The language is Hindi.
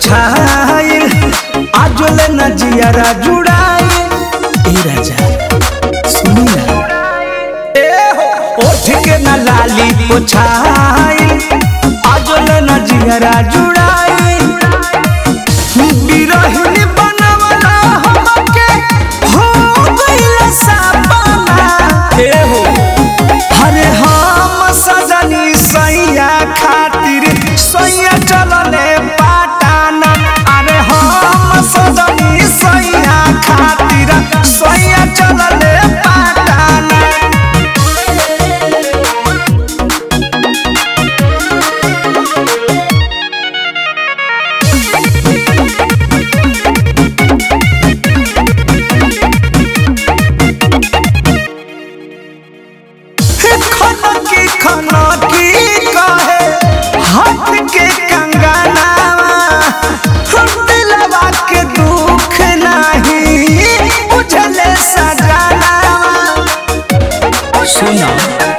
छाइल आजोल न जियारा जुड़ाई ए राजा, सुनी ए हो, ओठ के ना लाली पोछा। दुख नहीं बुझले सजना। सुना।